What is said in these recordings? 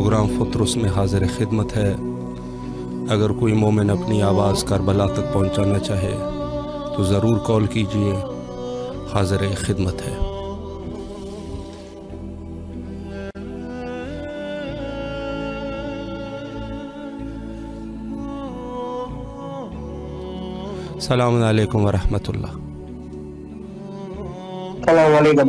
Programme फतरस में हाजिर खिदमत है। अगर कोई मोमिन अपनी आवाज़ करबला तक पहुंचाना चाहे तो ज़रूर कॉल कीजिए। हाजिर खिदमत है। सलाम अलैकुम वरहमतुल्लाह। सलाम अलैकुम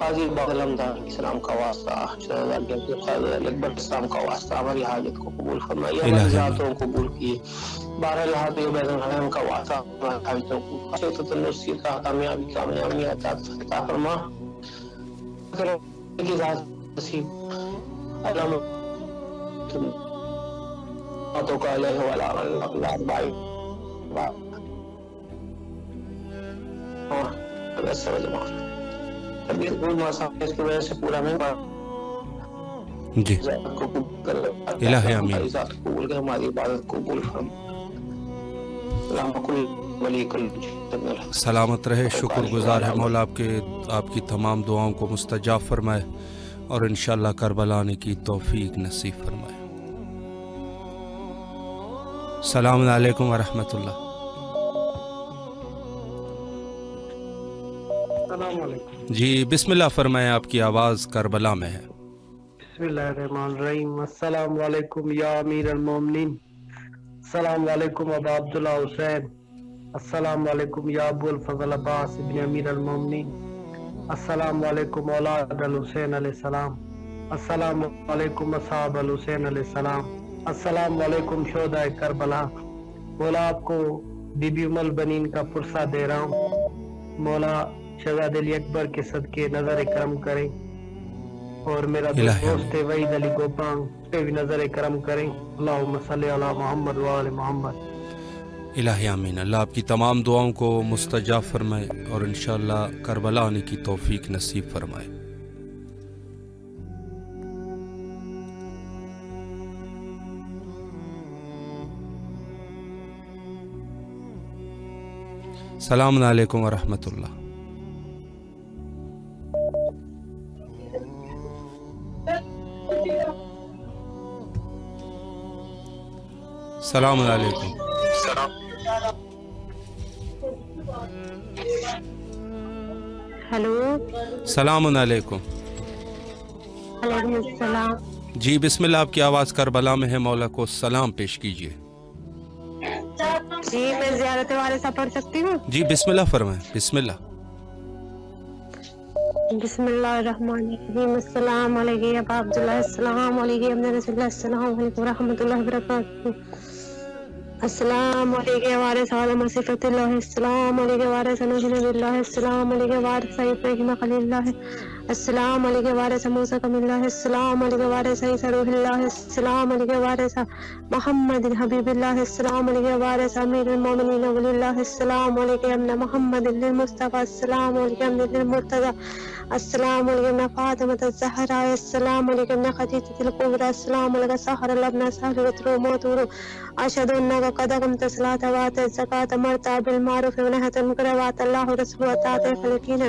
हाजिर इस्लाम का वास्ता अकबर इस्लाम का वास्ता हमारी हाजत को कबूल फरमाइए हमारी जातों को कबूल किए बारह लहाते बैतुल का वास्ता हाजतों को। अच्छे तो तंदुरुस्ती का कामयाबी कामयाबी अता फरमा। की जात नसीब। अलम बातों का अलह वाला अल्लाह भाई और समझ मार तबीयत बहुत मौसम इसकी वजह से पूरा पा जी। इलाही आमीन कबूल कर हमारी इबादत कबूल फरम सलामत रहे शुक्रगुजार है मौला आपके आपकी तमाम दुआओं को मुस्तजाब फरमाए और इन करबला आने की तौफीक नसीब फरमाए। सलाम अलैकुम वरहमतुल्लाह। जी, बिस्मिल्लाह फरमाएँ, आपकी आवाज़ करबला में है। बिस्मिल्लाहिर्रहमानिर्रहीम। या अमीर अस्सलाम वालेकुम अबा अब्दुल्ला हुसैन। अस्सलाम वालेकुम या अबुल फजल अब्बास इब्न अमीर अस्सलाम वालेकुम औलाद अलैहि सलाम। अस्सलाम वालेकुम असहाब अलैहि सलाम। अस्सलाम वालेकुम करबला। आपको बीबी उमल बनीन का पुरसा दे रहा हूँ। मौला शहजाद अली अकबर के सदके नज़र करम करें। और मेरा दोस्त है वहीद अली गोपांग पे भी नज़र करम करें। अल्लाह मोहम्मद वाल मोहम्मद। इलाही आमीन अल्लाह आपकी तमाम दुआओं को मुस्तजा फरमाए और इन करबला आने की तौफीक नसीब फरमाए। सलाम अलैकुम वरहमतुल्लाह सलाम अलैकुम हेलो सलाम। अलैकुम जी बिस्मिल्लाह आपकी आवाज़ करबला में है मौला को सलाम पेश कीजिए। जी मैं जियारत वाले सा पढ़ सकती हूँ? जी बिस्मिल्लाह फरमाएँ बिस्मिल्लाह। बिस्मिल्लाहिर्रहमानिर्रहीम अस्सलाम वालेकुम या अब्दुल्लाह अस्सलाम वालेकुम रहमतुल्लाहि व बरकातहू। अस्सलाम वालेकुम वारिस आदम सिफतुल्लाह अस्सलाम वालेकुम वारिस नूह नबिल्लाह अस्सलाम वालेकुम वारिस इब्राहीम खलीलुल्लाह अस्सलाम वालेकुम वारिस मूसा कमिल्लाह अस्सलाम वालेकुम वारिस ईसा रूहुल्लाह अस्सलाम वालेकुम वारिस मोहम्मद हबीबुल्लाह अस्सलाम वालेकुम वारिस अमीरुल मोमिनीन वलिल्लाह अस्सलाम वालेकुम अमना मोहम्मद लिल मुस्तफ़ा अस्सलाम वालेकुम लिल मुर्तजा अस्सलाम वालेकुम फातिमा ज़हरा अस्सलाम वालेकुम खदीजतुल कुबरा अस्सलाम वालेकुम सहर लबना सहर वतरू मोतुरू अशहदु अन्नका कद क़मत सलात व आतत ज़कात मरता बिल मारूफ व नहत व अल्लाहु रसूल तात खलकीन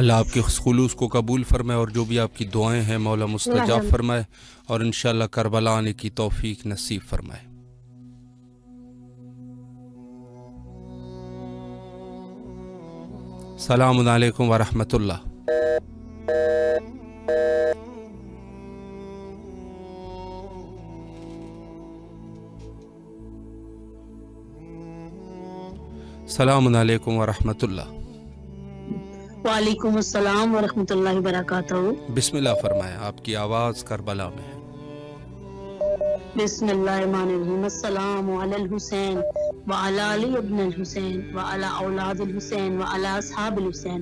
अल्लाह आपके खलूस को कबूल फरमाए और जो भी आपकी दुआएं हैं मौला मुस्तजाब फरमाए और इन करबला आने की तौफीक नसीब फरमाए सलाम अलैकुम वरहमतुल्लाह। सलाम अलैकुम वरहमतुल्लाह। वालेकुम अस्सलाम वरहमतुल्लाहि वबरकातुहू। बिस्मिल्लाह फरमाएँ आपकी आवाज़ करबला में है। हुसैन व अला अली इब्न हुसैन व औलाद हुसैन व असहाब हुसैन।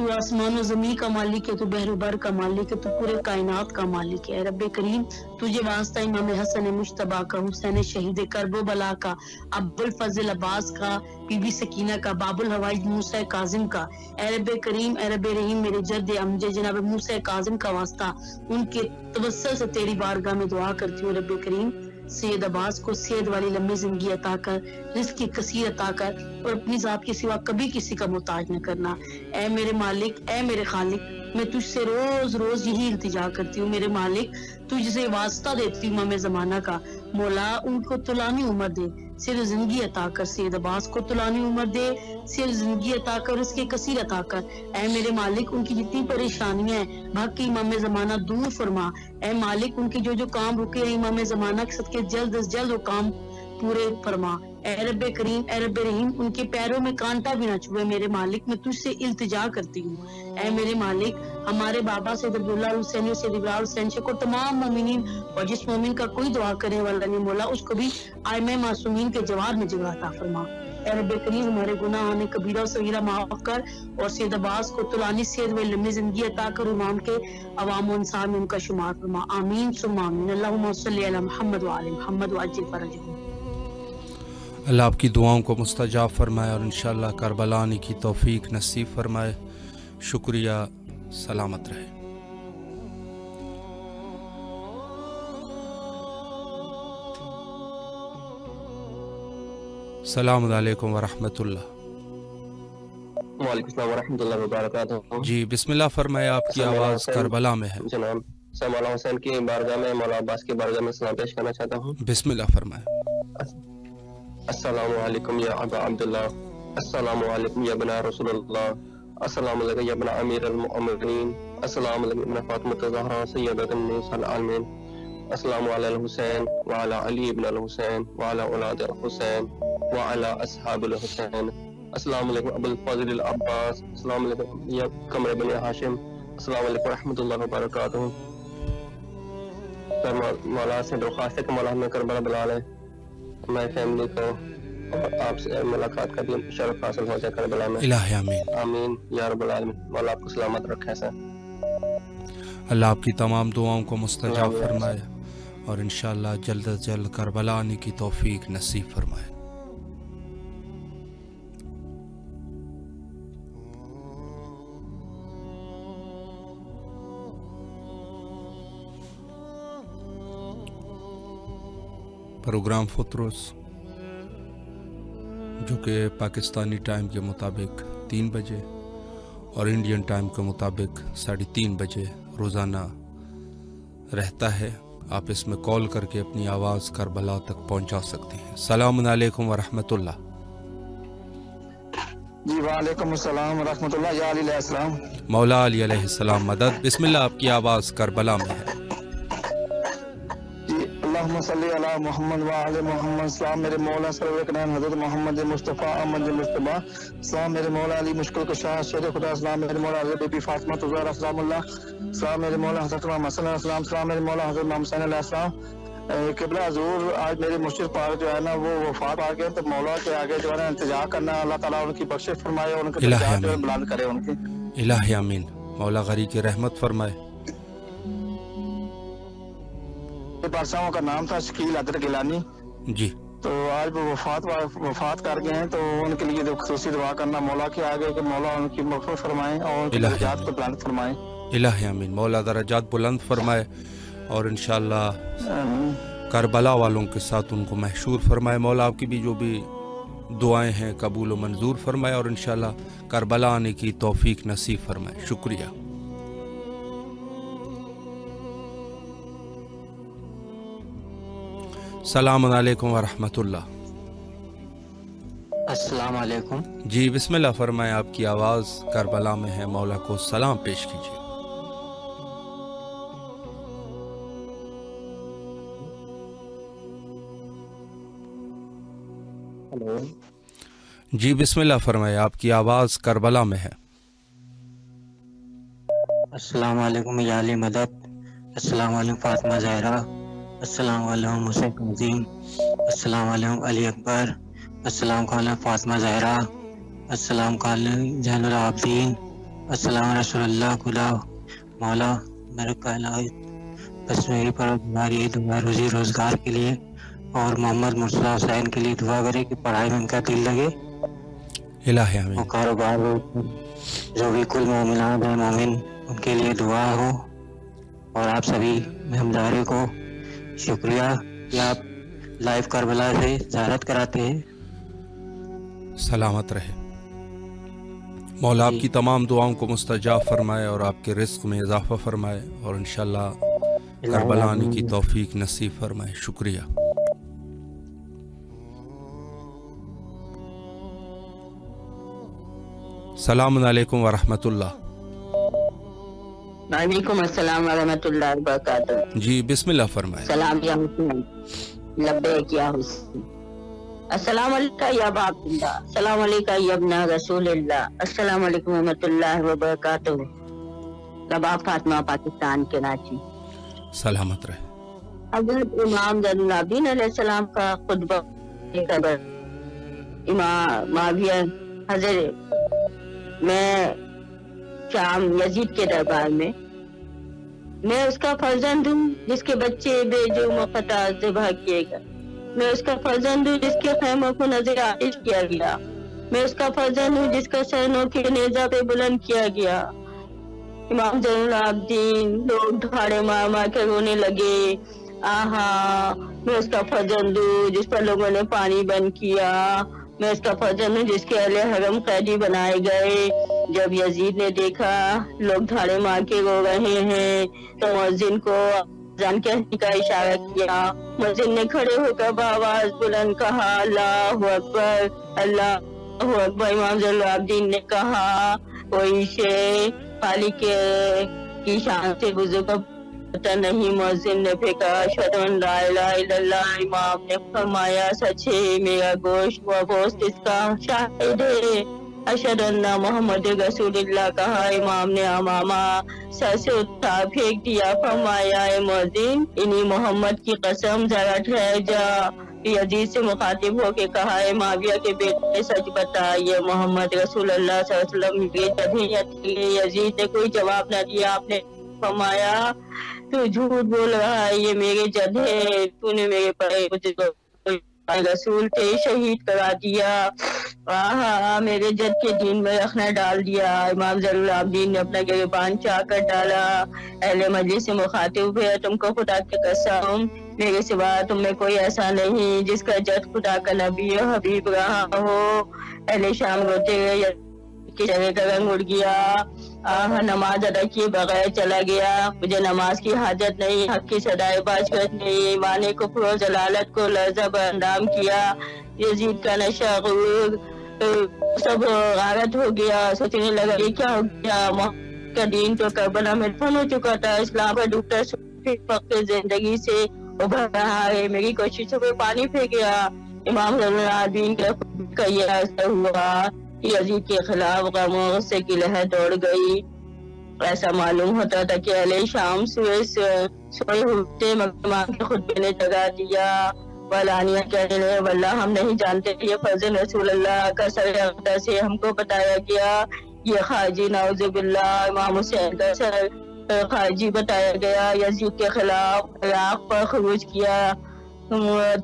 तू आसमान ज़मीन का मालिक है, तू बहरुबर का मालिक है, तू पूरे कायनात का मालिक है। रब करीम, तुझे वास्ता इमाम हसन मुशतबा का, हुसैन शहीद करबो बला का अब्बुल फजल अब्बास का, बीबी सकीना का, बाबुल हवाई मूसा काजिम का। अरब करीम अरब रहीम, मेरे जद अमजे जनाब मूसा काजिम का वास्ता उनके तवसल से तेरी बारगाह में दुआ करती हूँ रब करीम। सैयद अब्बास को सैद वाली लंबी ज़िंदगी अता कर, रिस्क की कसीर अता कर और अपनी जात के सिवा कभी किसी का मोहताज न करना। ए मेरे मालिक ए मेरे खालिक, मैं तुझसे रोज रोज यही इल्तिजा करती हूँ। मेरे मालिक तुझसे वास्ता देती हूँ मामे जमाना का। मौला, उनको तुलानी उम्र दे। सिर्फ़ ज़िंदगी अता कर सैद अब्बास को तुलानी उम्र दे सिर्फ़ ज़िंदगी अता कर, उसके कसीर अता कर। ए मेरे मालिक, उनकी जितनी परेशानियाँ हैं भग के इमाम जमाना दूर फरमा। ए मालिक, उनके जो जो काम रुके हैं, इमाम जमाना के सदके जल्द अज जल्द वो काम पूरे फरमा। अरब करीम, अरब रहीम, उनके पैरों में कांटा भी ना छुए मेरे मालिक, मैं तुझसे इल्तिजा करती हूँ। ए मेरे मालिक, हमारे बाबा सैद अब्दुल्ला हुसैन सैद इब्राहिम हुसैन और तमाम मोमिनीन, और जिस मोमिन का कोई दुआ करने वाला नहीं मोला उसको भी आयम मासूमीन के जवाब में जगह था फरमा। रब करीम, हमारे गुनाह ने कबीरा, सगीरा माफ़ कर, और सैद अब्बास को तुलानी सेहत में लंबी ज़िंदगी अता कर, इमाम के अवाम इंसान में उनका शुमार फरमा। आमीन, सुम्मा आमीन। अल्लाहुम्मा सल्ली अला मोहम्मद व आले मोहम्मद व अज्जिल फरजहू। अल्लाह आपकी दुआओं को मुस्तजाब फरमाए और इन करबला आने की तौफीक नसीब फरमाए। शुक्रिया सलामत रहे। सलाम अलैकुम वरहमतुल्लाह। वालेकुम जी बिस्मिल्लाह फरमाए आपकी आवाज़ करबला में है। जनाब मौला हुसैन की बारगाह में मौला अब्बास की बारगाह में सलाम पेश करना चाहता हूँ। बिस्मिल्लाह फरमाए। अस्सलाम वालेकुम या अबा अब्दुल्ला अस्सलाम वालेकुम या बना रसूलुल्लाह अस्सलाम वालेकुम या बना अमीर अल-मुमिनीन अस्सलाम वालेकुम या फातिमा ज़हरा सय्यदतुन निसाल आलमीन अस्सलाम वाला हुसैन व अला अली इब्न अल हुसैन व अला औलाद अल हुसैन व अला असहाब अल हुसैन अस्सलाम वालेकुम अबुल फजल अल अब्बास अस्सलाम वालेकुम या कमर बन हाशिम अस्सलाम वालेकुम रहमतुल्लाहि व बरकातहू सर मौला से दरख्वास्त हमारी फैमिली को और आपसे मुलाकात का भी शरफ हासिल हो जाए करबला में। इलाही आमीन। आमीन। या रब्बल आलमीन मौला आपको सलामत रखे सर। अल्लाह आपकी तमाम दुआओं को मुस्तजाब फरमाए और इन जल्द अज जल्द करबला आने की तौफीक नसीब फरमाए। प्रोग्राम फुतरस जो कि पाकिस्तानी टाइम के मुताबिक तीन बजे और इंडियन टाइम के मुताबिक साढ़े तीन बजे रोज़ाना रहता है। आप इसमें कॉल करके अपनी आवाज़ करबला तक पहुँचा सकते हैं। सलाम अलैकुम व जी वालेकुम अस्सलाम या अली मौला अली अलैहिस्सलाम मदद। बिस्मिल्लाह आपकी आवाज़ करबला में है। अल्लाहुम्मा सल्ली अला मोहम्मद व आले मोहम्मद। सलाम मेरे मौला सरवर कनान हज़रत मोहम्मद मुस्तफ़ा अहमद मुस्तफ़ा। सलाम मेरे मौला अली मुश्किल कुशा शेर खुदा सलाम मेरे मौला हज़रत बीबी फातिमा तुज़ारा सलामुल्लाह सलाम मेरे मौला हज़रत हसन सलाम सलाम मेरे मौला हज़रत हुसैन सलाम। किबला हजूर आज मेरे मुर्शिद पाक जो है ना वो वफात आ गए तो मौला के आगे जो है ना इंतज़ार करना अल्लाह ताला उनकी बख्शिश फरमाए उनके बुलंद करे उनके। इलाही आमीन। मौला गरी की रहमत फरमाए। बादशाहों का नाम था शकील अदर गिलानी। जी। तो आज वो वफात वफात कर गए हैं तो उनके लिए जो खसूसी दुआ करना मौला के आगे कि मौला उनकी मफर फरमाए और उनकी दर्जात को बुलंद फरमाए। इलाही आमीन। मौला दराजात बुलंद फरमाए और इंशाल्लाह करबला वालों के साथ उनको महशूर फरमाए। मौला आपकी भी जो भी दुआएँ हैं कबूल मंजूर फरमाए और इंशाल्लाह करबला आने की तौफीक नसीब फरमाए। शुक्रिया। सलाम अलैकुम वरहमतुल्लाह अस्सलाम वालेकुम जी बिस्मिल्लाह फरमाए आपकी आवाज़ करबला में है मौला को सलाम पेश कीजिए। हेलो जी बिस्मिल्लाह फरमाए आपकी आवाज़ करबला में है। अस्सलाम वालेकुम या अली मदद। अस्सलाम वालेकुम फातिमा जहरा अस्सलाम हुसैन अजीम अस्सलाम अली अकबर। अस्सलाम वालेकुम फातिमा जहरा। अस्सलाम वालेकुम जैनुल आबदीन। अस्सलाम रसूलुल्लाह खुदा। मौला मेरे कहना बस मेरी पर हमारी दुआ रोजी रोज़गार के लिए और मोहम्मद मुर्तजा हुसैन के लिए दुआ करें कि पढ़ाई में उनका दिल लगे। आमीन। कारोबार जो भी कुल मोमिनात है मोमिन उनके लिए दुआ हो। और आप सभी मेहमदारी को शुक्रिया। कि आप लाइव करबला से जारत कराते हैं? सलामत रहे। मौला आपकी तमाम दुआओं को मुस्तजाब फरमाए और आपके रिस्क में इजाफा फरमाए और इन करबला आने की तौफीक नसीब फरमाए। शुक्रिया। सलाम अलैकुम वरहमतुल्लाह वालेकुम अस्सलाम वरहमतुल्लाहि वबरकातुहू। जी बिस्मिल्लाह फरमाए। सलाम या हुसैन लब्बैक या हुसैन। अस्सलाम वालेका या बाबुल्लाह अस्सलाम वालेका या इब्न रसूलुल्लाह अस्सलाम वालेकुम रहमतुल्लाहि व बरकातहू रबाब फातिमा पाकिस्तान कराची सलामत रहे। हज़रत इमाम जैनुलाब्दीन अलैहिस्सलाम का खुतबा कबर इमाम माविया हज़रत मैं शाम यजीद के दरबार में मैं उसका फर्जंद हूँ, जिसके बच्चे ज़िबा किए मैं उसका फर्जंद हूँ, जिसके खैमों को नज़र आतिश किया गया। मैं उसका फर्जंद हूँ, जिसका सरनों के नेजा पे बुलंद किया गया। इमाम जैनुल आबदीन, लोग ढाड़े मार मार के रोने लगे। आहा, मैं उसका फर्जंद हूँ, जिस पर लोगों ने पानी बंद किया। मैं उसका फजल हूँ जिसके अहले हरम कैदी बनाए गए। जब यजीद ने देखा, लोग धाड़े मार के रो रहे हैं तो मौजिन को जान कहने का इशारा किया। मौजिन ने खड़े होकर आवाज़ बुलंद कहा, अल्लाह अकबर अल्लाह अकबर। इमाम जलाब्दीन ने कहा, कोई शे खाली के की शान से बुज़ुर्ग पता नहीं मोहसिन ने फेंका ला इमाम ने फरमाया सच है मेरा गोश्त व गोश्त इसका शाहिद है। अशहद मोहम्मद रसूलुल्लाह कहा, इमाम ने अमामा सर से उठा, फेंक दिया, फरमाया मोहसिन, इन्हीं मोहम्मद की कसम, जरा ठहर जा। यजीद से मुखातिब होके कहा है माविया के बेटे, सच बताया ये मोहम्मद सल्लल्लाहु अलैहि वसल्लम यजीद ने कोई जवाब न दिया, आपने फरमाया तू झूठ बोल रहा है, ये मेरे जद है, तूने मेरे पर रसूल थे शहीद करा दिया। हाँ मेरे जद के दिन में रखना डाल दिया। इमाम जरूल आबदीन ने अपना गिरबान चाह कर डाला। अहले मजलिस से मुखातिब हुए, तुमको खुदा के कसम, मेरे सिवा तुम्हें कोई ऐसा नहीं, जिसका जद खुदा का नबी हबीब रहा हो। अहले शाम रोते चेहरे का रंग उड़ गया। आह, नमाज़ अदा किए बगैर चला गया। मुझे नमाज़ की हाजत नहीं, हक की सदाई बाजगत नहीं माने को फरो जलालत को लजब अंदाम किया। यजीद का नशा सब गारत हो गया। सोचने लगा, ये क्या हो गया? का दीन तो करबला में फन हो चुका था। इस्लाम का डूबता ज़िंदगी से उभर रहा है। मेरी कोशिशों में पानी फेंक गया। इमाम का हुआ। यजीद के खिलाफ गमों से की लहर दौड़ गई। ऐसा मालूम होता था कि अले शाम से सोए होते मकमान के खुद ने जगा दिया। वलानिया कहने लगे वल्ला हम नहीं जानते ये फजल रसूल अल्लाह का सर से हमको बताया गया। ये खाजी नाउजुबिल्ला इमाम हुसैन का सर खाजी बताया गया। यजीद के खिलाफ इराक पर खरूज किया।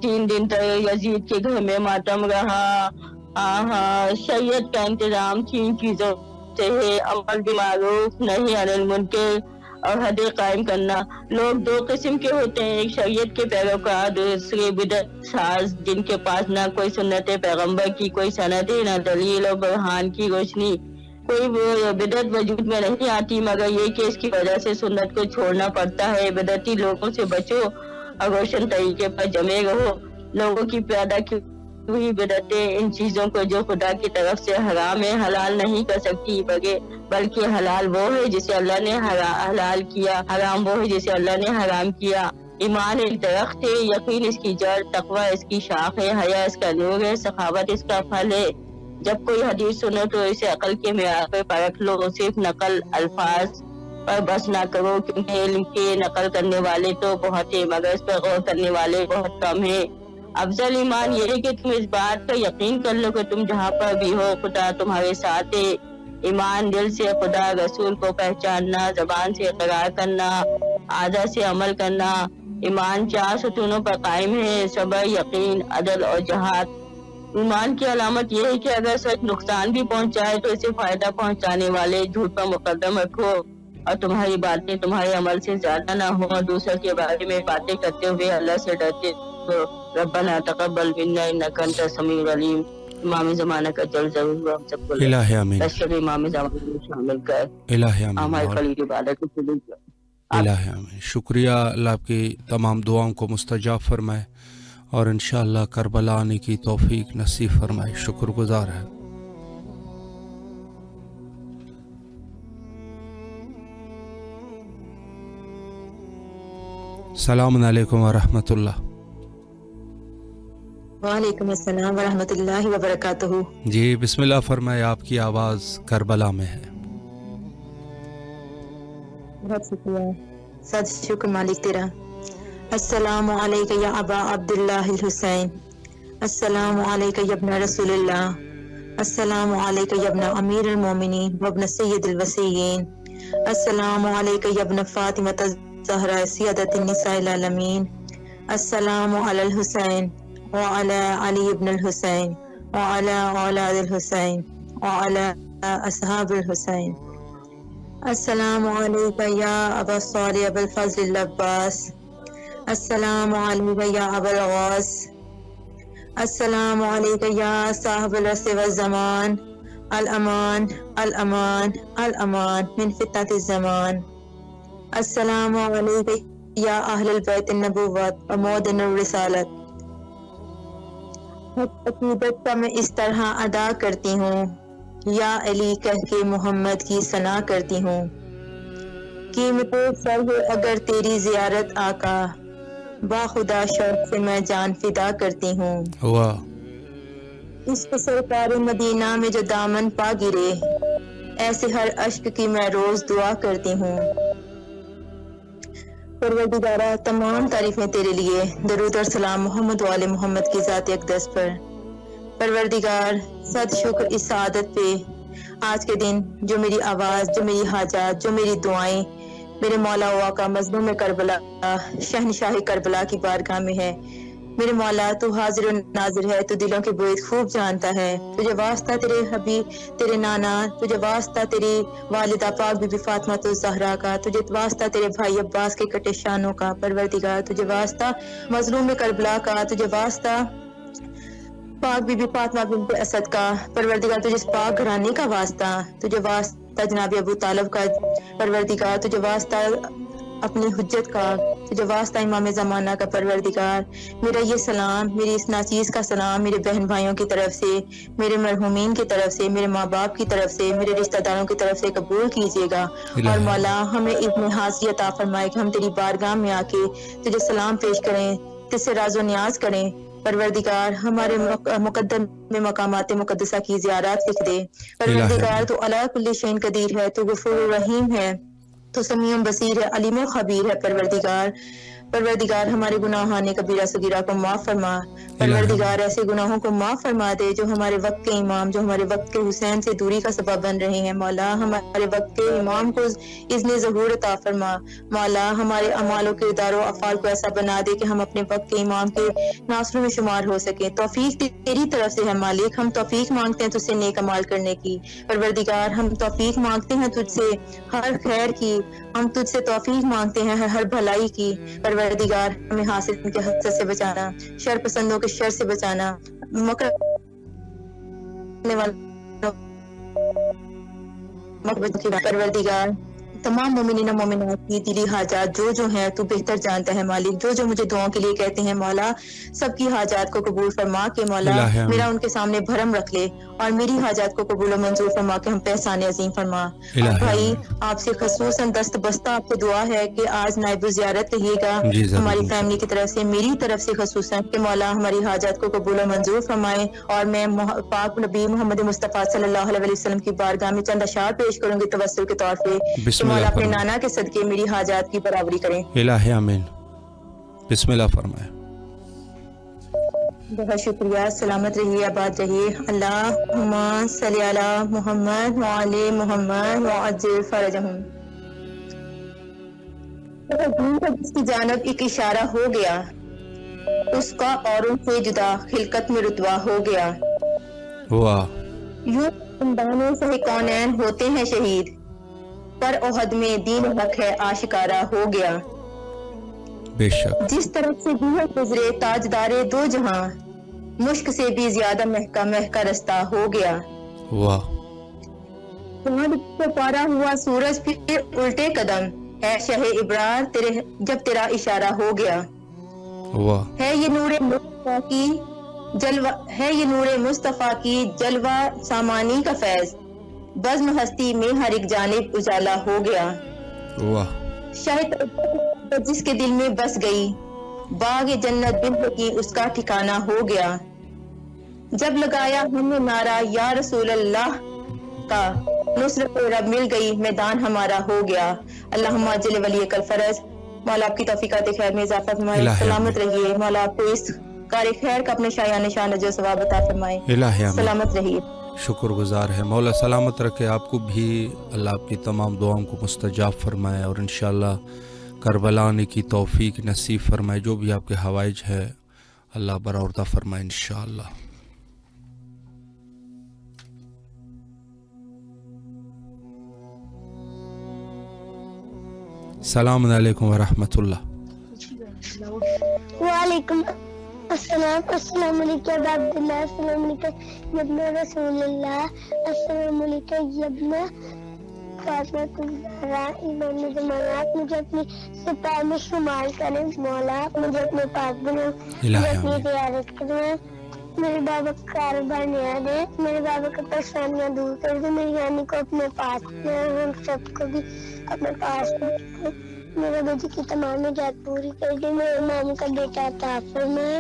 तीन दिन तक यजीद के घर में मातम रहा। हाँ शरीयत का इंतज़ाम तीन चीज़ों से है, अमल भी मारूफ नहीं अनिल मुनकर और हद कायम करना, लोग दो किस्म के होते हैं, एक शरीयत के पैरोकार दूसरे बिदत साज, जिनके पास ना कोई सुन्नत पैगंबर की कोई सनत ना दलील और बरहान की रोशनी। कोई वो बिदत वजूद में नहीं आती, मगर ये कि इसकी वजह से सुन्नत को छोड़ना पड़ता है। बिदती लोगों से बचो और रोशन तरीके पर जमे रहो। लोगों की पैदा की हुई बिदतें इन चीज़ों को जो खुदा की तरफ़ से हराम है, हलाल नहीं कर सकती बगे, बल्कि हलाल वो है जिसे अल्लाह ने हलाल किया, हराम वो है जिसे अल्लाह ने हराम किया। ईमान एक दरख्त है, यकीन इसकी जड़, तकवा इसकी शाख है, हया इसका नूर है, सखावत इसका फल है। जब कोई हदीस सुनो तो इसे अकल के मैार पर परख लो, सिर्फ़ नकल अल्फाज पर बस ना करो, क्योंकि इल्म के नकल करने वाले तो बहुत है, मगर इस पर गौर करने वाले बहुत कम है। अफजल ईमान, ये है कि तुम इस बात पर यकीन कर लो कि तुम जहाँ पर भी हो, खुदा तुम्हारे साथ है। ईमान दिल से, खुदा रसूल को पहचानना, जबान से इकरार करना आदा से अमल करना, ईमान चार सतूनों पर कायम है, सबर, यकीन, अदल और जहाद। ईमान की अलामत यह है कि अगर सच नुकसान भी पहुँचाए तो इसे फ़ायदा पहुँचाने वाले झूठ पर मुकदम रखो और तुम्हारी बातें तुम्हारे अमल से ज़्यादा ना हो दूसरों के बारे में बातें करते हुए अल्लाह से डरते रब्बना तकब्बल मिन्ना इन्नका अंता समीउल अलीम। इमाम ज़माना का जल ज़रूर हम सबको इलाही आमीन। लश्कर इमाम ज़माना में शामिल कर। इलाही आमीन। हमारे और इबादत को कबूल कर। इलाही आमीन। शुक्रिया अल्लाह आपकी तमाम दुआओं को मुस्तजाब फरमाए। और इन करबला आने की तौफीक नसीब फरमाए। शुक्रगुजार है। सलाम अलैकुम वरहमतुल्लाह वालेकुम अस्सलाम वरहमतुल्लाहि वबरकातुहू। जी बिस्मिल्लाह फरमाए आपकी आवाज़ करबला में है। बहुत शुक्रिया। सद शुक्र मालिक तेरा। अस्सलामु अलैका या अबा अब्दुल्लाह हुसैन। अस्सलामु अलैका या इब्न रसूलुल्लाह। अस्सलामु अलैका या इब्न अल-मोमिनीन व इब्न अल-वसीयीन अस्सलामु अलैका या इब्न फातिमा ज़हरा सियादत निसाइल आलमीन। अस्सलामु अलल हुसैन। व अला अली इब्न अल हुसैन व अला औलाद अल हुसैन व अला असहाब अल हुसैन अस्सलामु अलैका या अबा सालिह अबुल फजल अल अब्बास अस्सलामु अलैका या अबुल गौस अस्सलाम अलैका या साहिबुल रस व ज़मान अल अमान अल अमान अल अमान अकीदत का मैं इस तरह अदा करती हूँ। या अली कह के मोहम्मद की सना करती हूँ। कीमत सर है अगर तेरी जियारत आका बाखुदा शौक से मैं जान फिदा करती हूँ। इस सरकार मदीना में जो दामन पा गिरे ऐसे हर अश्क की मैं रोज दुआ करती हूँ। परवरदिगारा तमाम तारीफें तेरे लिए, दरूद और सलाम मोहम्मद वाले मोहम्मद की जात अकदस पर। परवरदिगार सद शुक्र इस आदत पे। आज के दिन, जो मेरी आवाज़, जो मेरी हाजात, जो मेरी दुआएँ, मेरे मौला हुआ का में करबला, शहनशाह करबला की बारगाह में है मेरे मौला, तू हाजिर नाजिर है, तू दिलों के बोझ खूब जानता है। तुझे वास्ता तेरे हबी, तेरे नाना, तुझे वास्ता तेरी वालिदा पाक बीबी फातिमा तो जहरा का, तुझे वास्ता तेरे भाई अब्बास के कटे शानों का परवरदिगार, तुझे वास्ता मजलूम करबला का, तुझे वास्ता पाक बीबी फातिमा बिनते असद का परवरदिगार, तुझे पाक घराने का वास्ता, तुझे वास्ता जनाब अबू तालब का परवरदिगार, तुझे वास्ता अपनी हजत का तुझे वास्ता इमाम जमाना का परवरदिगार मेरा ये सलाम मेरी इस नाचीज का सलाम मेरे बहन भाइयों की तरफ़ से मेरे मरहुमीन की तरफ़ से मेरे माँ बाप की तरफ़ से मेरे रिश्तेदारों की तरफ़ से कबूल कीजिएगा। और मौला हमें इतने हाजिर अता फरमाए कि हम तेरी बारगाह में आके तुझे सलाम पेश करें तुझसे राजो न्याज करें। परवरदिगार हमारे मुकदम में मकामात मुकदसा की जियारत लिख दे। परवरदिगार तो अला कुल्ली शैन कदीर है तो गफूर रहीम है। तो समीम बसीर है अलीम खबीर है परवरदिगार। परवरदिगार हमारे गुनाहाने कबीरा सगीरा को माफ़ फरमा। परवरदिगार ऐसे गुनाहों को माफ़ फरमा दे जो हमारे वक्त के इमाम, जो हमारे वक्त के हुसैन से दूरी का सबब बन रहे हैं। मौला हमारे वक्त के इमाम को इजने जहूर अता फरमा। मौला हमारे अमालों के अफाल को ऐसा बना दे कि हम अपने वक्त के इमाम के नासरों में शुमार हो सके। तोफीक तेरी तरफ़ से है मालिक, हम तोफीक मांगते हैं तुझसे नेक अमाल करने की। परवरदिगार, हम तोफीक मांगते हैं तुझसे हर खैर की, हम तुझसे तोफीक मांगते हैं हर भलाई की। परवरदिगार हमें हासिल के हद से बचाना शर पसंदों के शर से बचाना, मकर परवरदिगार तमाम मोमिन मोमिनात की दिली हाजात जो जो हैं तू बेहतर जानता है मालिक। जो जो मुझे दुआओं के लिए कहते हैं मौला सबकी हाजात को कबूल फरमा के मौला मेरा उनके सामने भरम रख ले और मेरी हाजात को कबूल मंजूर फरमा के हम पहचान अजीम फरमा। भाई आपसे खसूस दस्त बस्ता आपको दुआ है कि आज नायब जियारत कहिएगा हमारी फैमिली की तरफ़ से मेरी तरफ़ से खसूस कि मौला हमारी हाजात को कबूल मंजूर फरमाए। और मैं पाक नबी मोहम्मद मुस्तफ़ा सल्लल्लाहु अलैहि वसल्लम की बारगाह में चंद अशार पेश करूँगी तवस्सुल के तौर पे। अपने नाना के सदके मेरी हाजात की बराबरी करें। इलाही आमीन। बिस्मिल्लाह फरमाए। बहुत शुक्रिया। सलामत रहिए आबाद रहिए। अल्लाह सल्ली मोहम्मद वाले मोहम्मद वाजिल फरजहुम। जिसकी जानब एक इशारा हो गया। उसका औरों से जुदा खिलकत में रुतवा हो गया। वाह। यूँ से कौनैन होते हैं शहीद? पर ओहद में दीन हक है आशिकारा हो गया। बेशक। जिस तरफ़ से भी गुजरे ताजदारे दो जहाँ मुश्क से भी ज़्यादा महका महका रास्ता हो गया। वाह। तो पारा हुआ सूरज फिर उल्टे कदम। है शह इब्रार तेरे जब तेरा इशारा हो गया। वाह। है ये नूरे मुस्तफ़ा की जलवा है ये नूरे मुस्तफ़ा की जलवा सामानी का फैज। बज्म हस्ती में हर एक जानिब उजाला हो गया। वाह। शायद जिसके दिल में बस गई बाग जन्नत बिन की उसका ठिकाना हो गया। जब लगाया हमने नारा या रसूल अल्लाह का नुसरत रब मिल गई मैदान हमारा हो गया। अल्लाह जल वली कल फरज। मौला आपकी तौफीकात खैर में इजाफा फरमाए सलामत रहिए। मौला आपको इस कार खैर का अपने शायान निशान जो सवाब अता फरमाए। सलामत रहिए। शुक्रगुजार है। मौला सलामत रखे आपको भी। अल्लाह आपकी तमाम दुआओं को मुस्तजाब फरमाए और इन करबला आने की तौफीक नसीब फरमाए, जो भी आपके हवाइज है, अल्लाह बरौरदा फरमाए इन सलाम अलैकुम वालेकुम अस्सलाम अस्सलाम वालेकुम अब्दुल्लाह अस्सलाम वालेकुम यब्ना रसूलुल्लाह अस्सलाम वालेकुम यब्ना फातिमा तुम्हारा इमाम जमानात मुझे अपनी सिपाही में शुमार करें मौला मुझे अपने पास बनाओ मुझे अपनी। जियारत करवाएँ मेरे बाबा का कारोबार नया दे मेरे बाबा की परेशानियाँ दूर कर दे मेरी नानी को अपने पास में हम सबको भी अपने पास में। मेरे बेटी की तमाम निजात पूरी कर दे। मेरे मामू का बेटा अता फरमाए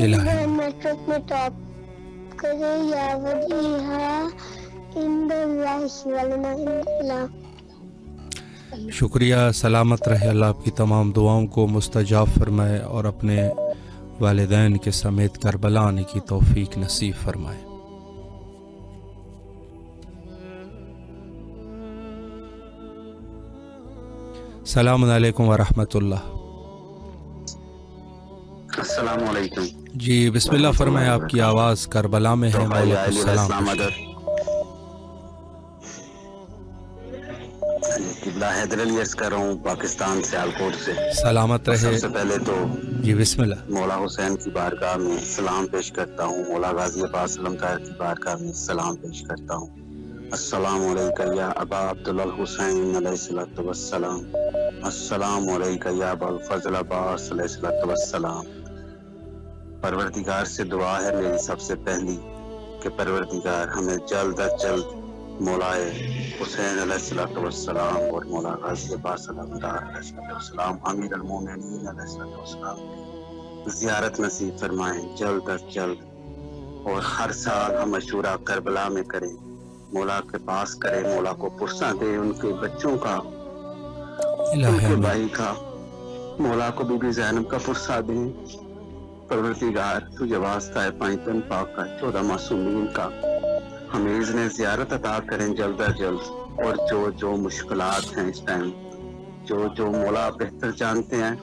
इलाही बहन मैट्रिक में टॉप करे। या वजीहा शुक्रिया सलामत रहे अल्लाह आपकी तमाम दुआओं को मुस्तजाब फरमाए और अपने वालिदैन के समेत करबला आने की तौफीक नसीब फरमाए। सलाम अलैकुम वरहमतुल्लाह जी बिस्मिल्लाह फरमाए आपकी आवाज़ करबला में है सलाम। कर रहा हूँ पाकिस्तान सियालकोट से। सलामत रहे। सबसे पहले तो जी बिस्मिल्लाह। मौला हुसैन की बारगाह में सलाम पेश करता हूँ। मौला गाजी अब्बास की बारगाह में सलाम पेश करता हूँ। अस्सलाम वालेकुम या परवरदिगार से दुआ है मेरी सबसे पहली कि परवरदिगार हमें जल्द अज जल्द मौलाए हुसैन अलैहिस्सलातु वस्सलाम और मौला गाजी अब्बास वस्सलाम अमीर अल मोमिनीन अलैहिस्सलातु वस्सलाम जियारत नसीब फरमाएँ, जल्द अज जल्द और हर साल हम अशूरा करबला में करें। मौला के पास करें मौला को पुरसा दे उनके बच्चों का उनके भाई का। मौला को बीबी जैनब का पुरसा दें। परवरदिगार तुझे वास्ता है पाइतन पाक का चौदह मासूमीन का। हमें इज़्न जियारत अता करें जल्द अज जल्द। और जो जो मुश्किल हैं इस टाइम जो जो मौला बेहतर जानते हैं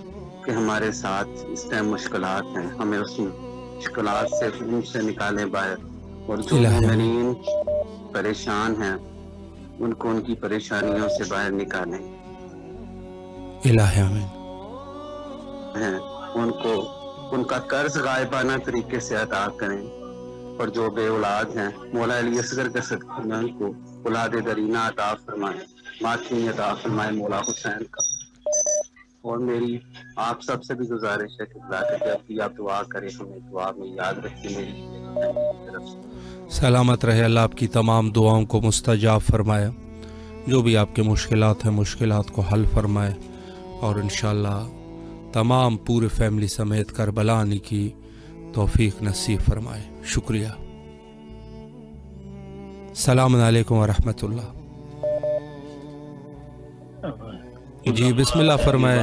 कि हमारे साथ इस टाइम मुश्किल हैं हमें उस मुश्किल से उनसे निकालें बाहर। और जो परेशान हैं उनको उनकी परेशानियों से बाहर निकालें। इलाही हैं उनको उनका कर्ज गायबाना तरीके से अदा करें। और जो बे औलाद हैं मौला अली असगर के सदक़े में उनको औलाद दरीना अता फरमाए माथी अता फरमाए मौला हुसैन का। और मेरी आप सबसे भी गुजारिश है कि जब भी आप दुआ करें हमें दुआ में याद रखिए मेरी। सलामत रहे अल्लाह आपकी तमाम दुआओं को मुस्तजाब फरमाए। जो भी आपके मुश्किल हैं मुश्किल को हल फरमाए और इन तमाम पूरे फैमिली समेत करबला आने की तौफीक नसीब फरमाए। शुक्रिया। सलाम वरहमतुल्लाह। जी बिस्मिल्लाह फरमाए।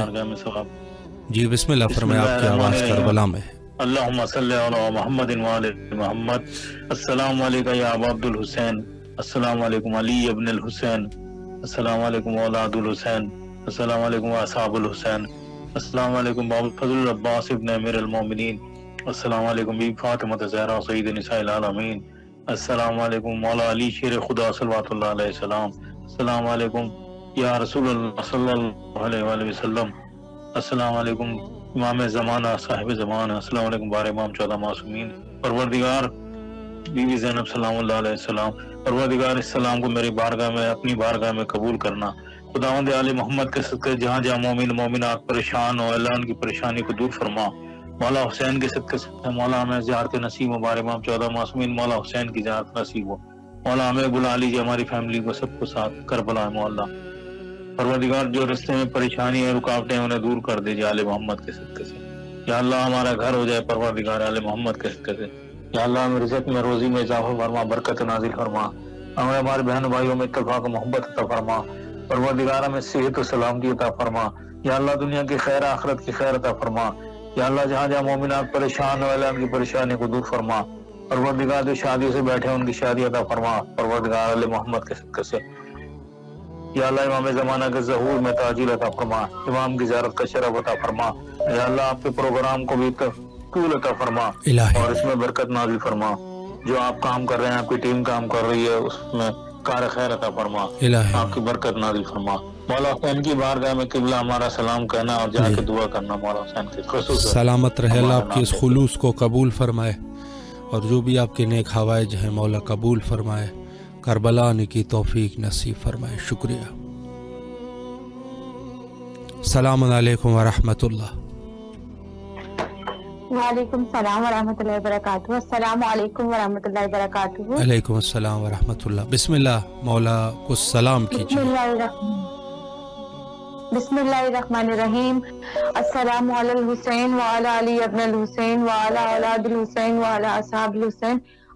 जी बिस्मिल्लाह फरमाए आपकी आवाज़ करबला में है। अल्लाहुम्मा सल्ली अला मुहम्मदिन व आले मुहम्मद। अस्सलाम या अबा अब्दुल हुसैन। अस्सलाम अली अल हुसैन। अस्सलाम वालेकुम औलादुल हुसैन। अस्सलाम असहाबुल हुसैन। अस्सलाम वालेकुम बाबू फजल अब्बास इब्न अमीर अल मोमिनीन। अस्सलाम बीबी फातिमा ज़हरा सय्यद निसाइल आलमीन। अस्सलाम मौला अली शेर खुदा सल्लल्लाहु अलैहि वसल्लम अस्सलाम या रसूलुल्लाह सल्लल्लाहु अलैहि वसल्लम। अस्सलाम इमाम ज़माना, साहिब ज़माना वालेकुम बार इमाम, चौदह मासूमीन। परवरदिगार, बीवी ज़ैनब वसल्लम, परवरदिगार, इस सलाम को मेरी बारगाह में, अपनी बारगाह में कबूल करना। खुदावंद आले मोहम्मद के सदके जहाँ जहाँ मोमिन, मोमिनात परेशान हो, अल्लाह उनकी परेशानी को दूर फरमा। मौला हुसैन के सदके मौला हमें जियारत नसीब हो बार इमाम, चौदह मासूमीन, मौला हुसैन की जियारत नसीब हो। मौला हमें बुला लीजिए, हमारी फैमिली को सबको साथ कर करबला मौला। परवरदिगार जो रस्ते में परेशानी है, रुकावटें उन्हें दूर कर दीजिए आले मोहम्मद के सदके से। या अल्लाह हमारा घर हो जाए परवरदिगार आले मोहम्मद के सदके से। या अल्लाह हमें रिजक में, रोजी में इजाफा फरमा, बरकत नाजिल फरमा। हमें हमारे बहन भाइयों में इत्तफाक मोहब्बत अता फरमा। परवरदिगार हमें सेहत और सलामती अता फरमा। या अल्लाह दुनिया की खैर, आखरत की खैर अता फरमा। या अल्लाह जहाँ जहाँ मोमिनात परेशान अल्लाह उनकी परेशानी को दूर फरमा। परवरदिगार जो शादी से बैठे उनकी शादी अता फरमा। परवरदिगार अली मोहम्मद के सदके से। या अल्लाह इमाम जमाना के जहूर में ताजिल अता फरमा इमाम की जारत का शरफ अता फरमा या अल्लाह आपके प्रोग्राम को भी तूल अता फरमा और इसमें बरकत नाजिल फरमा। जो आप काम कर रहे हैं आपकी टीम काम कर रही है उसमें कार खैर अता फरमा आपकी बरकत नाजिल फरमा। मौला हुसैन की बारगाह में किबला हमारा सलाम कहना और जाके दुआ करना मौला हुसैन के खसूस सलामत रहे आपके इस खुलूस को कबूल फरमाए और जो भी आपके नेक हवाइज हैं मौला कबूल फरमाए। करबला आने की तौफीक नसीब फरमाए। शुक्रिया। सलाम अलैकुम वरहमतुल्लाह। वालेकुम सलाम वरहमतुल्लाहि वबरकातुहू। अस्सलाम वालेकुम वरहमतुल्लाहि वबरकातुहू। अस्सलाम वरहमतुल्लाह। बिस्मिल्लाह मौला को सलाम कीजिए। बिस्मिल्लाहिर्रहमानिर्रहीम। अस्सलामु अलल हुसैन व अला अली इब्न हुसैन व अला औलादिल हुसैन व अला असहाबिल हुसैन।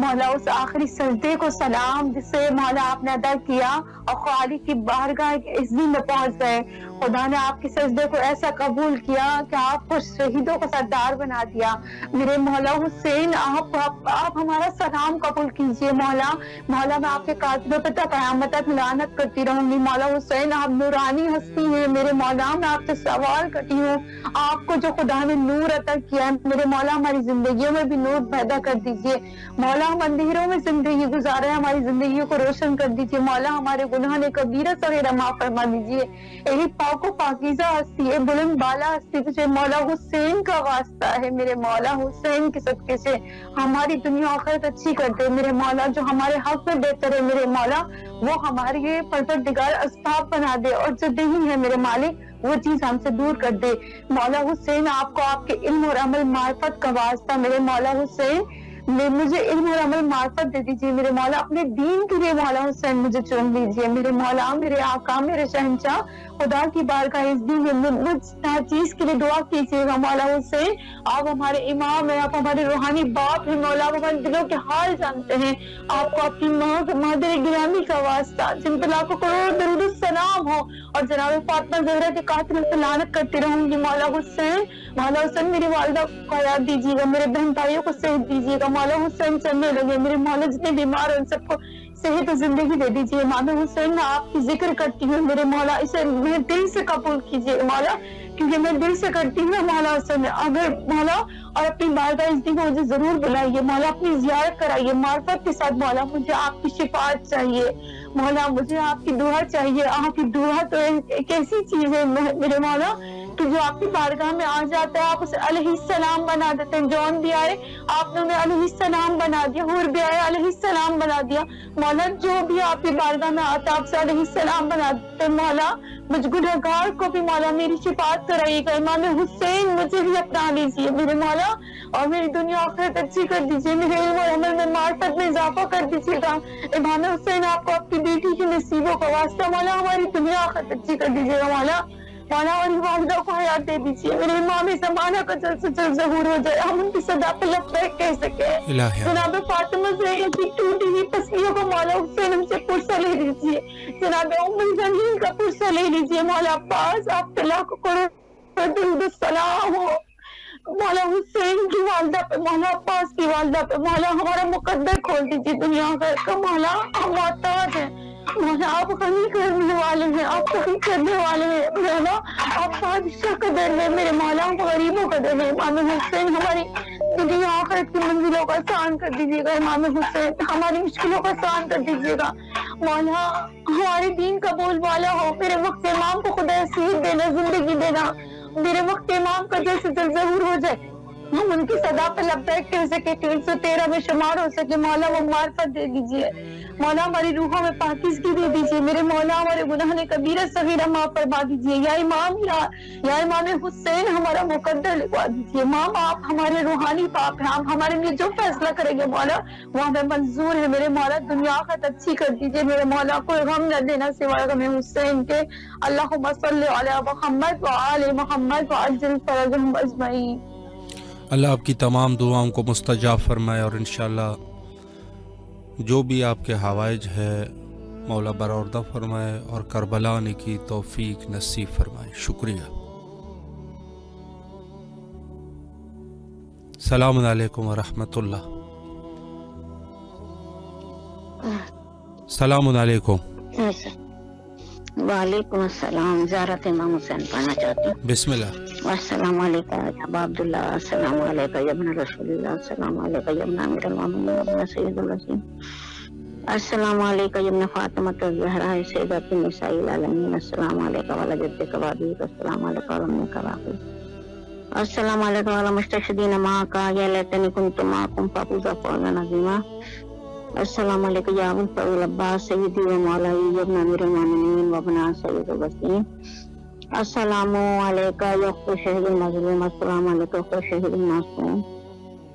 मौला उस आखिरी सजदे को सलाम जिससे मौला आपने अदा किया और खाली की बारगाह दिन में पहुँच गए। खुदा ने आपके सजदे को ऐसा कबूल किया कि आपको शहीदों का सरदार बना दिया। मेरे मौला हुसैन आप आप, आप हमारा सलाम कबूल कीजिए मौला। मौला मैं आपके कातलों पर तक कयामत तक लानत करती रहूँगी। मौला हुसैन आप नूरानी हस्ती हैं। मेरे मौला मैं आपसे सवाल करती हूँ। आपको जो खुदा ने नूर अता किया मेरे मौला हमारी जिंदगियों में भी नूर पैदा कर दीजिए। मौला हम अंधेरों में ज़िंदगी गुजारे, हमारी ज़िंदगी को रोशन कर दीजिए। मौला हमारे गुनाह ने कबीरा सवेरा माफ़ फरमा दीजिए। यही पाको पाकिजा हस्ती है, बुलंद बाला हस्ती तुझे मौला हुसैन का वास्ता है। मेरे मौला हुसैन के सदके से हमारी दुनिया आखिरत अच्छी कर दे। मेरे मौला जो हमारे हक में बेहतर है, मेरे मौला वो हमारे परवरदिगार असबाब बना दे और जो नहीं है मेरे मालिक, वो चीज़ हमसे दूर कर दे। मौला हुसैन आपको आपके इल्म और अमल मार्फत का वास्ता। मेरे मौला हुसैन मैं मुझे इल्म अमल मार्फत दे दीजिए। मेरे मौला अपने दीन के लिए मौला हुसैन मुझे चुन लीजिए। मेरे मौला, मेरे आका, मेरे शहनशाह, खुदा की बार का इस दिन मुझ चीज़ के लिए दुआ कीजिएगा मौला हुसैन। आप हमारे इमाम है, आप हमारे रूहानी बाप है, मौला, आप हमारे दिलों के हाल जानते हैं। आपको आपकी मादर गिरामी का वास्ता, जिन पर लाखों करोड़ दरूद सलाम हो, और जनाब फातमा जहरा के कातिल से लानत करती रहूँगी मौला हुसैन। मौला हुसैन, मेरी वालदा को याद दीजिएगा, मेरे बहन भाइयों को सेहत दीजिएगा। मौला हुसैन चलने लगे मेरे मौला जितने बीमार हैं सबको सेहत और ज़िंदगी दे दीजिए। मानो हुसैन मैं आपकी ज़िक्र करती हूँ। मेरे मौला, इसे मेरे दिल से कबूल कीजिए, मौला, क्योंकि मैं दिल से करती हूँ, मौला हुसैन अगर मौला, और अपनी बारगाह इस दिन मुझे ज़रूर बुलाइए। मौला, अपनी जियारत कराइए, मार्फत के साथ, मौला, मुझे आपकी शिफात चाहिए। मौला, मुझे आपकी दुआ चाहिए। आपकी दुआ तो एक ऐसी चीज़ है, मेरे मौला कि जो आपकी बारगाह में आ जाता है, आप उसे अलैहिस्सलाम बना देते हैं। जॉन भी आए आपने उन्हें अलैहिस्सलाम बना दिया, हुर भी आए अलैहिस्सलाम बना दिया। मौला, जो भी आपकी बारगाह में आता है, आपसे अलैहिस्सलाम बना देते मौला मुझ गुनहगार को भी मौला मेरी शिफात कराइएगा। इमाम हुसैन, मुझे भी अपना लीजिए मेरे मौला, और मेरी दुनिया आखिरत अच्छी कर दीजिए। मेरे अमल में मार्फत में इजाफा कर दीजिएगा इमाम हुसैन, आपको आपकी बेटी की नसीबों का वास्ता मौला, हमारी दुनिया आखिरत अच्छी कर दीजिएगा मौला। मौला और वालदा को हयात दे दीजिए। मेरे इमाम जमाना का जल्द से जल्द जहूर हो जाए। हम उनकी सदा पे लब्बैक कह सके। जनाब फातिमा से ऐसी टूटी हुई तस्वीरों को मौला हुसैन हमसे पुरसा ले लीजिए। जनाब उम्र ज़मीन का पुरसा ले लीजिए। मौला अब्बास आप पे लाखों करोड़ सलाम हो। मौला हुसैन की वालदा पे मौला अब्बास की वालदा पे मौला हमारा मुकद्दर खोल दीजिए दुनिया का। मौला हम मोहताज हैं। मौला आप गनी करने वाले हैं, आप गनी करने वाले हैं। मौला आप बादशाह का दर है, मेरे मौला हम गरीबों का दर है। इमाम हुसैन, हमारी दुनिया आखिरत की मंजिलों का आसान कर दीजिएगा, इमाम हुसैन। हमारी मुश्किलों का आसान कर दीजिएगा। मौला, हमारे दीन का बोलबाला हो, मेरे वक्त इमाम को खुदा सीख देना, ज़िंदगी देना। मेरे वक्त इमाम का जैसे जल्द ज़रूर हो जाए हम उनकी सदा पे लब्बैक कह सके तीन सौ तेरह में शुमार हो सके। मौला वो मार्फत दे दीजिए। मौला हमारी रूहों में पाकिजगी दे दीजिए। मेरे मौला हमारे गुनाह ने कबीरा सगीरा माफ़ फरमा दीजिए। या इमाम या, या इमाम हुसैन हमारा मुकद्दर लिखवा दीजिए। माम आप हमारे रूहानी पाप हैं। आप हमारे लिए जो फैसला करेंगे मौला वो हमें मंजूर है। मेरे मौला दुनिया आखिरत अच्छी कर दीजिए। मेरे मौला कोई गम न देना सिवाय गम हुसैन के। अल्लाह मोहम्मद मोहम्मद व अजल फरजहम अजमईन। अल्लाह आपकी तमाम दुआओं को मुस्तजाब फरमाए और इन जो भी आपके हवाइज है, मौला बरौदा फरमाए और करबला ने की तौफीक नसीब फरमाए। शुक्रिया। सलाम अलैकुम वरहमतुल्लाह। सलाम अलैकुम। वालेकुम अस्सलाम। ज़ारत इमाम हुसैन पढ़ना चाहती हूँ। बिस्मिल्लाह। अस्सलाम वालेकुम अबा अब्दुल्ला अस्सलाम वालेकुम यबन रसूलुल्लाह अस्सलाम वालेकुम यबन अमीरुल मोमिनीन यबन सय्यदुल वसीम अस्सलाम वालेकुम यबन फातिमा तो ज़हरा सय्यदतुन निसाइल आलमीन। अस्सलाम वालेकुम वाला जद्द कवाबी अस्सलाम वालेकुम वाला उम्मी कवाबी अस्सलाम वालेकुम वाला मुस्तशदीन मा का या लैतनी कुंतु माकुम फफूजा फौजन अजीमा। अस्सलाम वालेकुम या फजल अब्बास सय्यदी व मौलाई इब्न अमीरुल मोमिनीन व बना सय्यदुल वसीम अस्सलाम वालेकुम या खुद शहीद मजलूम अस्सलाम वालेकुम खुद शहीद मासूम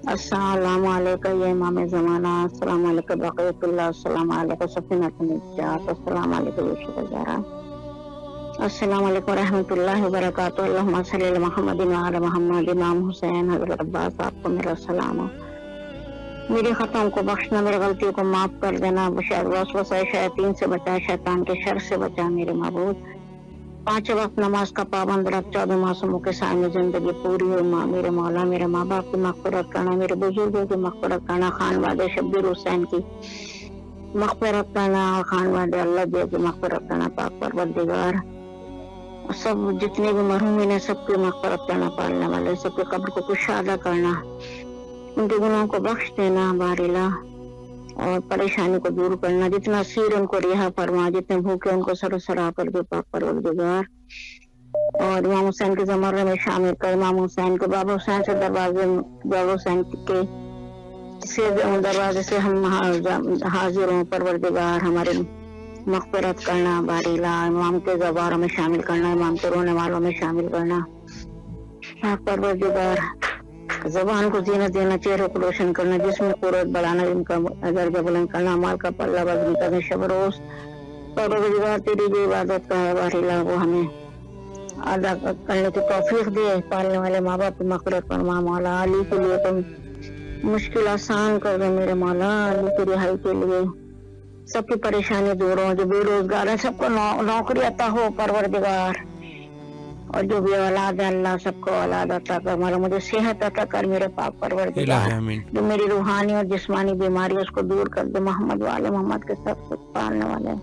अस्सलाम वालेकुम या इमाम ज़माना अस्सलाम वालेकुम बक़ियतुल्लाह अस्सलाम वालेकुम सफीनतुन निजात अस्सलाम वालेकुम यूसुफ ज़हरा अस्सलाम वालेकुम रहमतुल्लाहि व बरकातुहू अल्लाहुम्मा सल्लि अला मुहम्मदिन व अला मुहम्मद इमाम हुसैन हज़रत अब्बास आपको मेरा सलाम हो मेरे खताओं को बख्शना, मेरी गलतियों को माफ़ कर देना शैतान से बचा शैतान के शर से बचा मेरे महबूब। पाँच वक्त नमाज़ का पाबंद रख, चौदह मासूमों के सामने ज़िंदगी पूरी हो, माँ, मेरे मौला, मेरे माँ बाप की मकफरत करना, मेरे बुज़ुर्गों की मकफरत करना खान वादे शब्बीर हुसैन की मकफरत करना और खान वादे अल्लाह देव की मकफरत करना, पाक परवरदिगार। सब जितने भी मरहूमिन है, सबकी मकफरत करना, पालने वाले, सबके कब्र को कुशादा करना। उनके गुनाहों को बख्श देना बारिला और परेशानी को दूर करना। जितना सिर उनको रिहा फरमा जितने भूखे उनको सर सरा कर दे परवरदिगार और इमाम हुसैन के जमाने में शामिल कर इमाम हुसैन के बाबा हुसैन से दरवाजे, बाबा हुसैन के से दरवाजे से हम हाजिर हों, परवरदिगार, हमारे मकफरत करना बारीला इमाम के जबारों में शामिल करना, इमाम के रोने वालों में शामिल करना। परवरदिगार जबान को जीना, देना चेहरे को रोशन करना, जिसमें कुरत बढ़ाना, इनका दर्जा बुलंद करना, माल का पल्ला वज़न करना शब रोज परवरदिगार तेरी जो इबादत का है वारिला वो हमें अदा करने की तौफीक दे, पालने वाले माँ बाप की मकरत फरमा, मौला अली के लिए तुम मुश्किल आसान कर दे मेरे मौला, अली की रिहाई के लिए। सबकी परेशानी दूर हो, जो बेरोजगार है, सबको नौकरी अता हो, परवरदिगार। और जो भी औलाद है अल्लाह सबको औलाद अता कर मौला मुझे सेहत अता कर मेरे पाप आमीन। जो मेरी रूहानी और जिस्मानी बीमारी उसको दूर कर दे मोहम्मद वाले मोहम्मद के सब कुछ पालने वाले।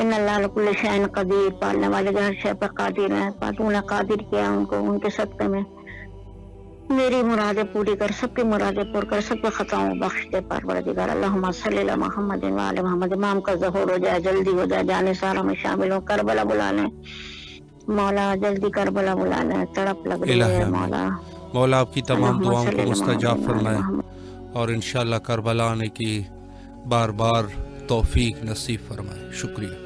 इन अल्लाह शैन कदीर पालने वाले जो हर शय पर कादिर है तूने कादिर किया उनको उनके सदक़े में। मेरी मुरादें पूरी कर सबकी मुरादें पूरी कर सबके खताओं बख्श दे परवरदिगार। अल्लाहुम्मा सल्ली अला मोहम्मद मोहम्मद। इमाम का ज़हूर हो जाए जल्दी हो जाए जाने सारा में शामिल हो करबला बुला लें मौला जल्दी करबला बुला लें तड़प लग रही है मौला। मौला आपकी तमाम दुआओं को मुस्तजाब फरमाए। और इन करबला आने की बार बार तौफीक नसीब फरमाए। शुक्रिया।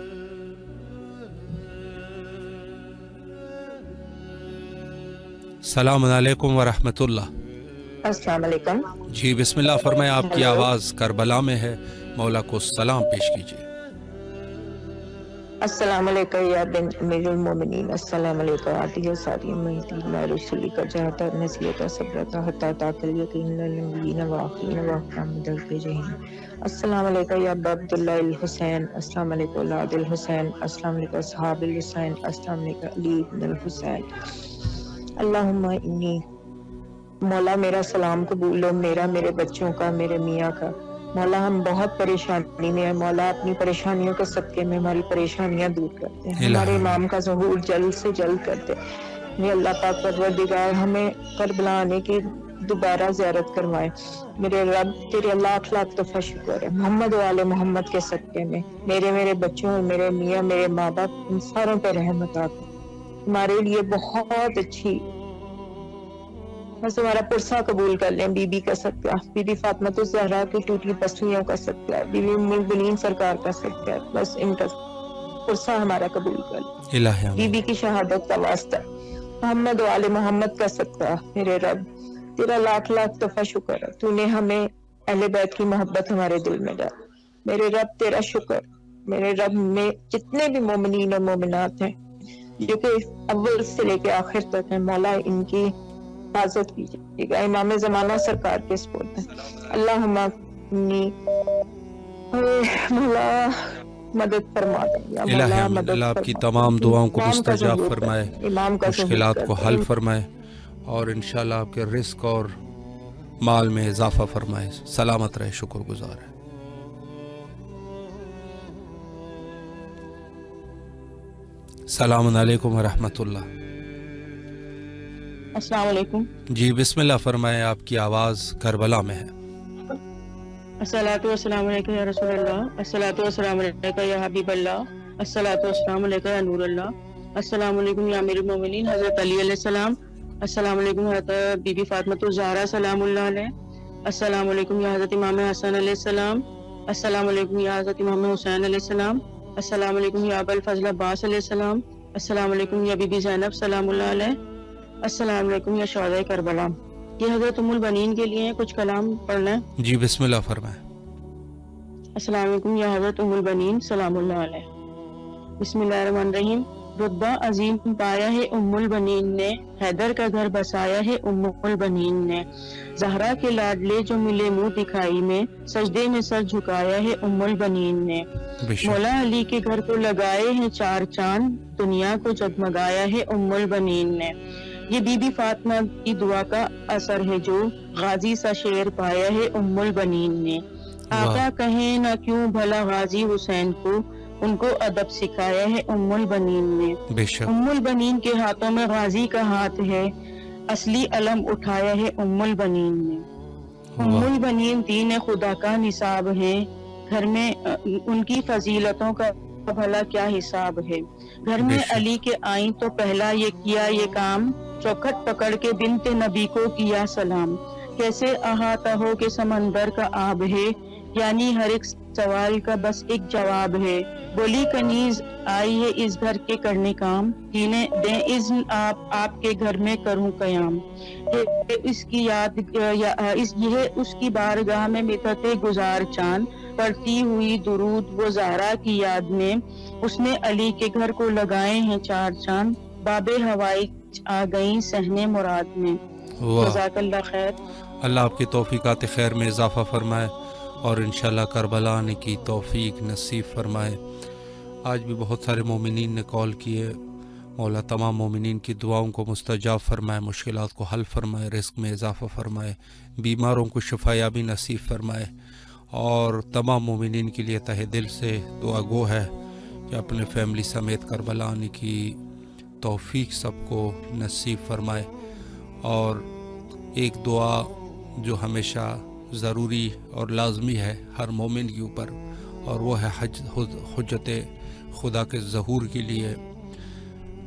सलाम अलैकुम व रहमतुल्लाह। अस्सलाम वालेकुम जी बिस्मिल्लाह फरमाए आपकी आवाज़ करबला में है। मौला को सलाम पेश कीजिए। अस्सलाम वालेकुम या बिन अमीरुल मोमिनीन अस्सलाम वालेकुम आतिया सादिया मुहीदीन ला रसूली का जहता नसीहत सब्रता हत्ता ताकल यकीन लल नबीन व आखिरीन व अहमद जहीन अस्सलाम वालेकुम या अब्बा अब्दुल्लाह अल हुसैन। अस्सलाम वालेकुम औलाद अल हुसैन। अस्सलाम वालेकुम असहाब अल हुसैन। अस्सलाम वालेकुम अली इब्न अल हुसैन। अल्लाहुम्मा इन्नी। मौला मेरा सलाम कबूल लो। मेरा, मेरे बच्चों का, मेरे मियाँ का। मौला हम बहुत परेशानी में है। मौला अपनी परेशानियों के सबके में हमारी परेशानियाँ दूर करते हैं। हमारे इमाम का जहूर जल्द से जल्द करते ये अल्लाह पाक परवरदिगार हमें करबला आने की दोबारा जियारत करवाए। मेरे रब तेरे लाख लाख दफ़ा शुक्र है मोहम्मद वाले मोहम्मद के सदके में मेरे मेरे बच्चों मेरे मियाँ मेरे माँ बाप इन सारों पर रहमत आप हमारे लिए बहुत अच्छी बस हमारा पुरसा कबूल कर लें बीबी का सदका बीबी फातिमा तो जहरा की टूटी पसलियों का सदका बीबी मुलबनीन सरकार का सदका बस इनका पुरसा हमारा कबूल कर लें। बीबी की शहादत का वास्ता मोहम्मद वाले मोहम्मद का सदका मेरे रब। तेरा लाख लाख दफ़ा शुक्र है। तूने हमें अहले बैत की मोहब्बत हमारे दिल में डाल। मेरे रब तेरा शुक्र। मेरे रब में जितने भी मोमिन और मोमिनात हैं जो कि अव्वल से लेके आखिर तक है मौला इनकी हिफाजत कीजिएगा। इमाम जमाना सरकार के स्पोर्ट है अल्लाह हमारी मौला मदद फरमा दे। आपकी तमाम दुआओं को मुस्तजाब फरमाए इमाम का हल फरमाए और इंशाल्लाह आपके रिस्क और माल में इजाफा फरमाए। सलामत रहे शुक्रगुजार है। सलाम अलैकुम रहमतुल्लाह अस्सलाम वालेकुम जी बिस्मिल्लाह फरमाए आपकी आवाज़ करबला में है। हज़रत अली सलाम। हज़रत बीबी फातिमा ज़हरा अस्सलाम वालेकुम या हज़रत इमाम हसन अलैहि अस्सलाम वालेकुम या हज़रत इमाम हुसैन अलैहि सलाम। अस्सलाम वालेकुम या अबुल फजल अब्बास अलैहि अस्सलाम वालेकुम या बीबी ज़ैनब अलैह। वालेकुम या शहदा करबला। ये हज़रत उम्मुल बनीन के लिए कुछ कलाम पढ़ना है? जी बिस्मिल्लाह फरमाए। अस्सलाम वालेकुम या हज़रत उम्मुल बनीन सलामुल्लाह अलैह। रुतबा अजीम पाया है उम्मुल बनीन ने हैदर का घर बसाया है उम्मुल बनीन ने। जहरा के लाडले जो मिले मुँह दिखाई में सजदे में सर झुकाया है उमुल बनीन ने। मौला अली के घर को लगाए हैं चार चाँद दुनिया को जगमगाया है उम्मुल बनीन ने। ये बीबी फातमा की दुआ का असर है जो गाजी सा शेर पाया है उम्मुल बनीन ने। आका कहे न क्यों भला गाजी हुसैन को उनको अदब सिखाया है उम्मुल बनीन ने। उम्मुल बनीन के हाथों में गाजी का हाथ है असली अलम उठाया है उम्मुल बनीन ने। उम्मुल बनीन दीन खुदा का निसाब है घर में उनकी फजीलतों का भला क्या हिसाब है। घर में अली के आई तो पहला ये किया ये काम चौखट पकड़ के बिनते नबी को किया सलाम। कैसे अहाता हो के समंदर का आब है? यानी हर एक सवाल का बस एक जवाब है। बोली कनीज आई है इस घर के करने काम। जीने दे इज्न आप आपके घर में करूँ कयाम। इसकी याद या, इस यह उसकी बारगाह में मितते गुजार चाँद। पड़ती हुई दुरूद वो जारा की याद में। उसने अली के घर को लगाए हैं चार चाँद। बाबे हवाई आ गई सहने मुराद में। खैर। अल्लाह आपकी तोफ़ीक़ात खैर में इजाफ़ा फरमाए और इन करबला आने की तोफ़ी नसीब फरमाए। आज भी बहुत सारे मोमिन ने कॉल किए। मौला तमाम मोमिन की दुआओं को मुस्तजाब फरमाए मुश्किल को हल फरमाए रिस्क में इजाफ़ा फरमाए बीमारों को शफायाबी नसीब फरमाए। और तमाम मोमिन के लिए तहे दिल से दुआ गो है कि अपने फैमिली समेत करबला आने की तोफ़ी सबको नसीब फरमाए और एक दुआ जो हमेशा ज़रूरी और लाजमी है हर मोमिन के ऊपर, और वो है हज हजत खुदा के ज़हूर के लिए।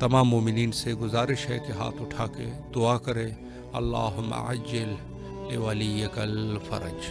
तमाम मोमिन से गुजारिश है कि हाथ उठा के दुआ करें अल्लाह आजिल वाली कल फ़रज।